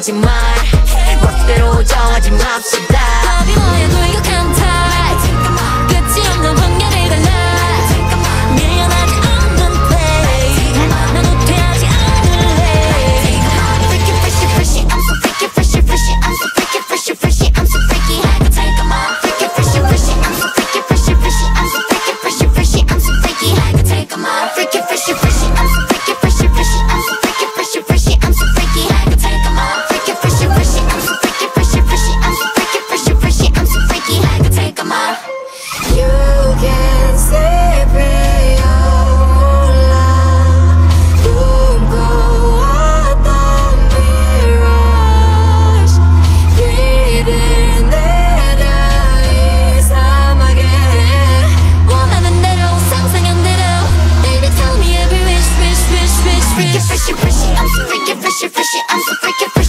거짓말. 멋대로 정하지 맙시다. freaky, I'm so freaky, freaky, freaky, I'm so freaky.